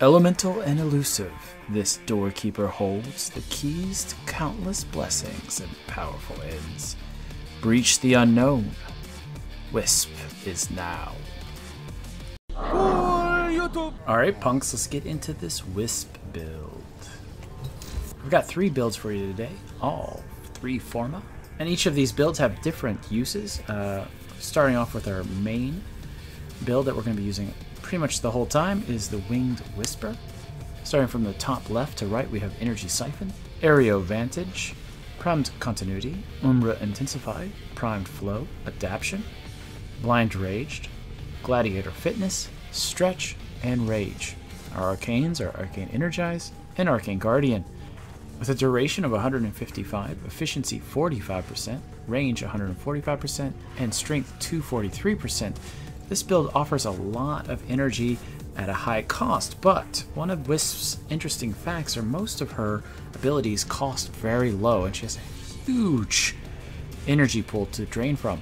Elemental and elusive, this doorkeeper holds the keys to countless blessings and powerful ends. Breach the unknown. Wisp is now. Alright, punks, let's get into this Wisp build. We've got three builds for you today, all three forma. And each of these builds have different uses. Uh, starting off with our main build that we're going to be using pretty much the whole time is the Winged Whisper. Starting from the top left to right, we have Energy Siphon, Aero Vantage, Primed Continuity, Umbra Intensify, Primed Flow, Adaption, Blind Raged, Gladiator Fitness, Stretch, and Rage. Our arcanes are Arcane Energize and Arcane Guardian. With a duration of 155, efficiency 45%, range 145%, and strength 243%, this build offers a lot of energy at a high cost, but one of Wisp's interesting facts are most of her abilities cost very low, and she has a huge energy pool to drain from.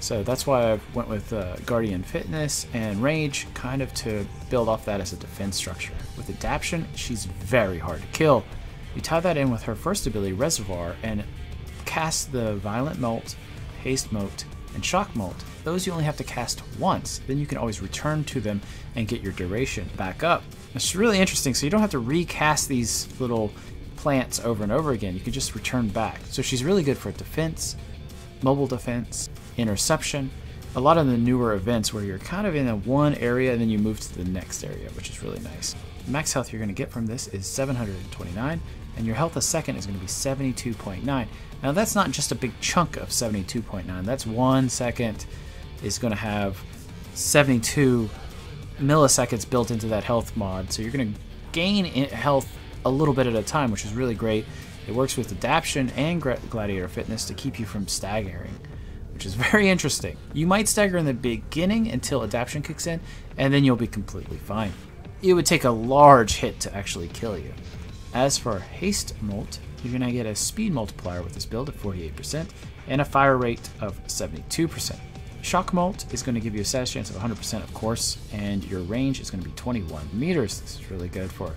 So that's why I went with uh, Guardian Fitness and Rage, kind of to build off that as a defense structure. With Adaption, she's very hard to kill. You tie that in with her first ability, Reservoir, and cast the Violent Molt, Haste Mote, and Shock Mote. Those you only have to cast once, then you can always return to them and get your duration back up. It's really interesting, so you don't have to recast these little plants over and over again. You can just return back. So she's really good for defense, mobile defense, interception, a lot of the newer events where you're kind of in a one area and then you move to the next area, which is really nice. max health you're going to get from this is 729, and your health a second is going to be 72.9. Now that's not just a big chunk of 72.9, that's one second is going to have 72 milliseconds built into that health mod, so you're going to gain health a little bit at a time, which is really great. It works with Adaption and Gladiator Fitness to keep you from staggering which is very interesting. You might stagger in the beginning until adaption kicks in, and then you'll be completely fine. It would take a large hit to actually kill you. As for Haste Mote, you're going to get a speed multiplier with this build at 48% and a fire rate of 72%. Shock Mote is going to give you a status chance of 100% of course, and your range is going to be 21 meters. This is really good for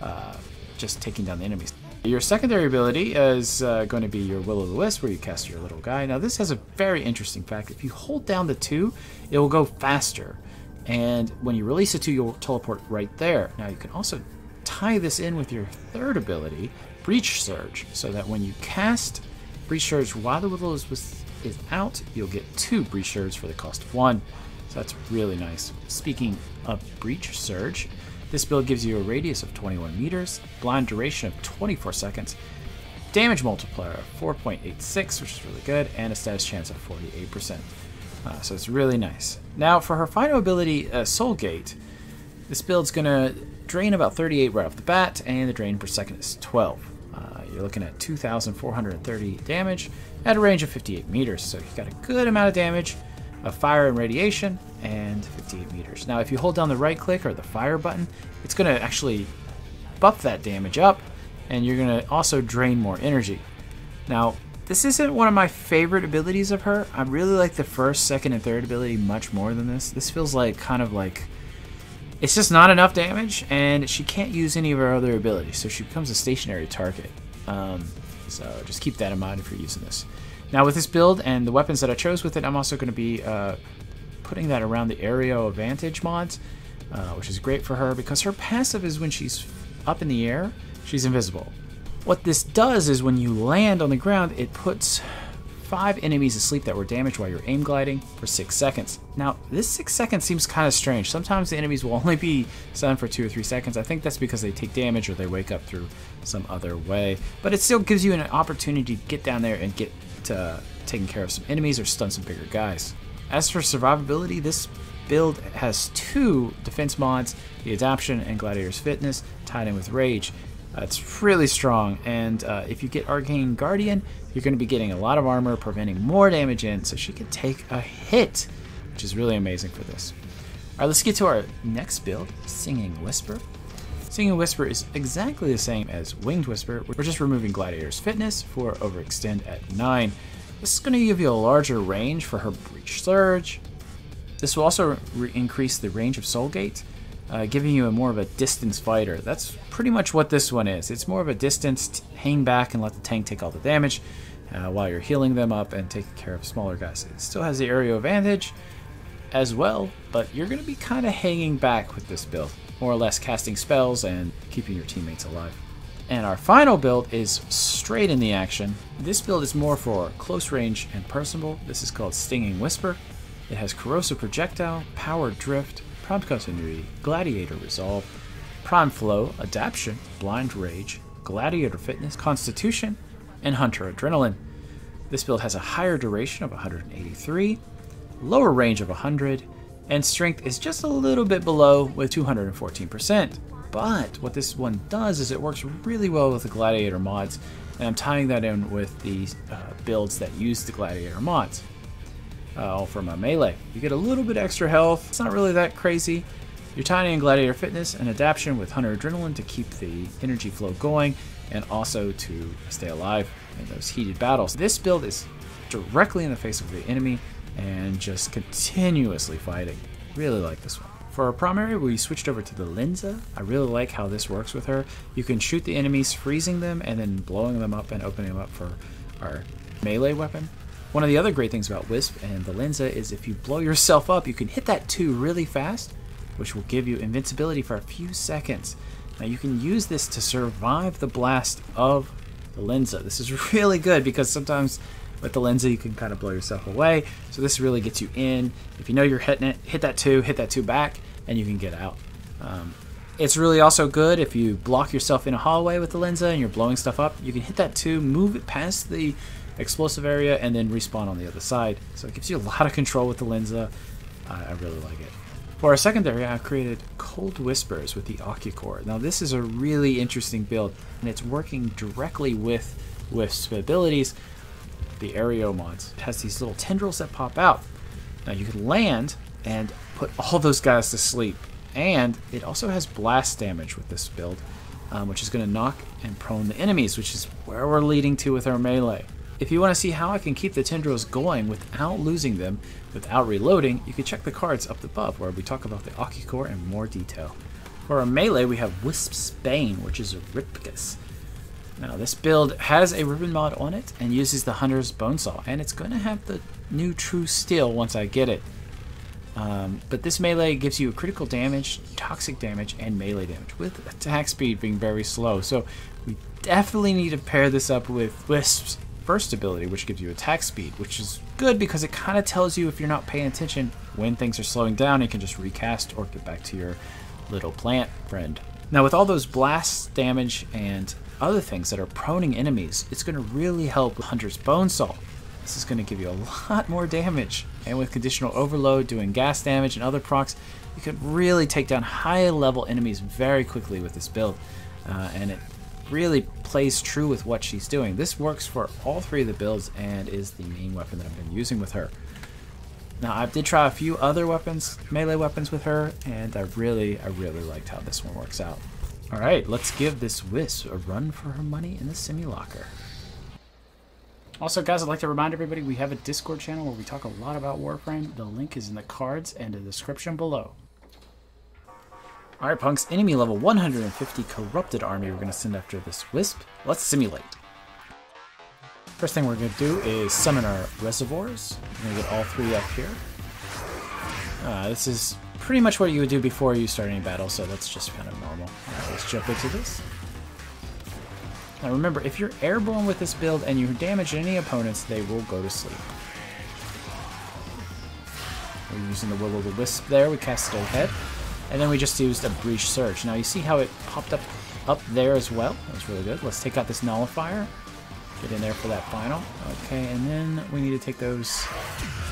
uh, just taking down the enemies. Your secondary ability is uh, going to be your Will of the Wisp, where you cast your little guy. Now, this has a very interesting fact. If you hold down the 2, it will go faster. And when you release the 2, you'll teleport right there. Now, you can also tie this in with your third ability, Breach Surge, so that when you cast Breach Surge while the Will of the Wisp is out, you'll get 2 Breach Surge for the cost of 1. So that's really nice. Speaking of Breach Surge, this build gives you a radius of 21 meters, blind duration of 24 seconds, damage multiplier of 4.86, which is really good, and a status chance of 48%. Uh, so it's really nice. Now, for her final ability, uh, Sol Gate, this build's to drain about 38 right off the bat, and the drain per second is 12. Uh, you're looking at 2,430 damage at a range of 58 meters, so you've got a good amount of damage of fire and radiation, and 58 meters. Now, if you hold down the right click or the fire button, it's going to actually buff that damage up, and you're going to also drain more energy. Now, this isn't one of my favorite abilities of her. I really like the first, second, and third ability much more than this. This feels like kind of like it's just not enough damage, and she can't use any of her other abilities, so she becomes a stationary target. Um, so just keep that in mind if you're using this. Now with this build and the weapons that I chose with it, I'm also going to be uh, putting that around the Aero Vantage mods, uh, which is great for her because her passive is when she's up in the air, she's invisible. What this does is when you land on the ground, it puts five enemies asleep that were damaged while you're aim gliding for six seconds. Now, this six seconds seems kind of strange. Sometimes the enemies will only be stunned for two or three seconds. I think that's because they take damage or they wake up through some other way. But it still gives you an opportunity to get down there and get to taking care of some enemies or stun some bigger guys. As for survivability, this build has two defense mods, the Adaption and Gladiator's Fitness, tied in with Rage. Uh, it's really strong, and uh, if you get Arcane Guardian, you're going to be getting a lot of armor, preventing more damage in, so she can take a hit, which is really amazing for this. Alright, let's get to our next build, Singing Whisper. Singing Whisper is exactly the same as Winged Whisper, we're just removing Gladiator's Fitness for Overextend at 9. This is going to give you a larger range for her Breach Surge. This will also increase the range of Sol Gate. uh, giving you a more of a distance fighter. That's pretty much what this one is. It's more of a distance, hang back and let the tank take all the damage uh, while you're healing them up and taking care of smaller guys. It still has the aerial advantage as well, but you're going to be kind of hanging back with this build, more or less casting spells and keeping your teammates alive. And our final build is straight in the action. This build is more for close range and personable. This is called Stinging Whisper. It has Corrosive Projectile, Power Drift, Primed Continuity, Gladiator Resolve, Prime Flow, Adaption, Blind Rage, Gladiator Fitness, Constitution, and Hunter Adrenaline. This build has a higher duration of 183, lower range of 100, and strength is just a little bit below with 214%. But what this one does is it works really well with the Gladiator mods, and I'm tying that in with the uh, builds that use the Gladiator mods. Uh, all from a melee. You get a little bit extra health. It's not really that crazy. You're tying in Gladiator Fitness and Adaption with Hunter Adrenaline to keep the energy flow going and also to stay alive in those heated battles. This build is directly in the face of the enemy and just continuously fighting. Really like this one. For our primary, we switched over to the Linza. I really like how this works with her. You can shoot the enemies, freezing them, and then blowing them up and opening them up for our melee weapon. One of the other great things about Wisp and the Linza is if you blow yourself up, you can hit that 2 really fast, which will give you invincibility for a few seconds. Now you can use this to survive the blast of the Linza. This is really good because sometimes with the Linza, you can kind of blow yourself away. So this really gets you in. If you know you're hitting it, hit that two, hit that two back, and you can get out. Um, it's really also good if you block yourself in a hallway with the Linza and you're blowing stuff up. You can hit that two, move it past the explosive area, and then respawn on the other side. So it gives you a lot of control with the Linza. I, I really like it. For our secondary, I've created Cold Whispers with the Ocucor. Now this is a really interesting build, and it's working directly with Wisp's abilities, the Aero mods. It has these little tendrils that pop out. Now you can land and put all those guys to sleep. And it also has blast damage with this build, um, which is going to knock and prone the enemies, which is where we're leading to with our melee. If you want to see how I can keep the tendrils going without losing them, without reloading, you can check the cards up above where we talk about the Ocucor in more detail. For our melee, we have Wisp's Bane, which is a Ripkas. Now this build has a riven mod on it and uses the Hunter's Bonesaw, and it's going to have the new True Steel once I get it. Um, but this melee gives you critical damage, toxic damage, and melee damage, with attack speed being very slow. So we definitely need to pair this up with Wisp's first ability, which gives you attack speed, which is good because it kind of tells you if you're not paying attention when things are slowing down, you can just recast or get back to your little plant friend. Now with all those blasts, damage, and other things that are proning enemies, it's going to really help with Hunter's Bonesaw. This is going to give you a lot more damage. And with conditional overload doing gas damage and other procs, you can really take down high level enemies very quickly with this build. Uh, and it really plays true with what she's doing. This works for all three of the builds and is the main weapon that I've been using with her. Now I did try a few other weapons, melee weapons with her, and I really, I really liked how this one works out. Alright, let's give this Wisp a run for her money in the Simulacrum. Also, guys, I'd like to remind everybody we have a Discord channel where we talk a lot about Warframe. The link is in the cards and the description below. Alright, punks, enemy level 150 corrupted army we're going to send after this Wisp. Let's simulate. First thing we're going to do is summon our reservoirs. We're going to get all three up here. Uh, this is pretty much what you would do before you start any battle, so that's just kind of normal. Alright, let's jump into this. Now remember, if you're airborne with this build and you damage any opponents, they will go to sleep. We're using the Will o' the Wisp there, we cast it ahead. And then we just used a Breach Surge. Now you see how it popped up up there as well? That was really good. Let's take out this Nullifier. Get in there for that final. Okay, and then we need to take those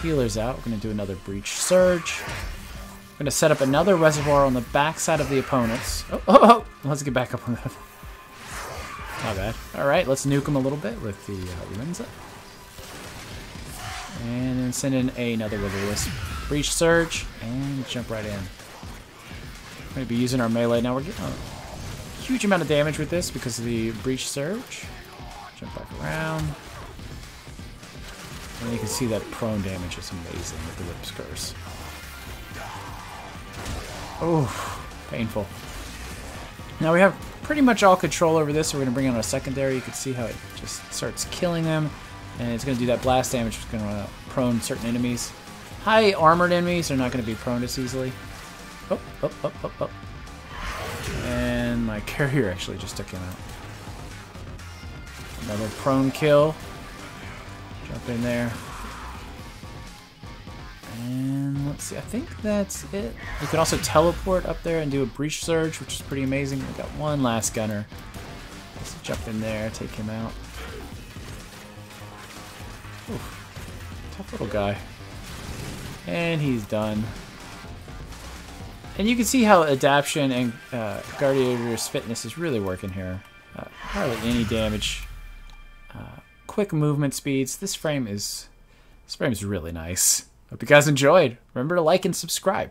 healers out. We're going to do another Breach Surge We're going to set up another reservoir on the backside of the opponents. Oh, oh, oh, let's get back up on that. Not bad. All right, let's nuke them a little bit with the uh. And then send in another Wisp. Breach Surge, and jump right in. We're going to be using our melee. Now we're getting a huge amount of damage with this because of the Breach Surge. Jump back around. And you can see that prone damage is amazing with the Whip's Curse. Oh, Painful. Now we have pretty much all control over this. So we're going to bring on a secondary. You can see how it just starts killing them. And it's going to do that blast damage, is going to uh, prone certain enemies. High armored enemies are not going to be prone as easily. Oh, oh, oh, oh, oh. And my carrier actually just took him out. Another prone kill. Jump in there. And let's see, I think that's it. You can also teleport up there and do a breach surge, which is pretty amazing. We got one last gunner. Let's jump in there, take him out. Oof. Tough little guy. And he's done. And you can see how adaptation and uh, Gladiator's fitness is really working here. Uh, hardly any damage. Quick movement speeds. This frame is this frame is really nice. Hope you guys enjoyed. Remember to like and subscribe.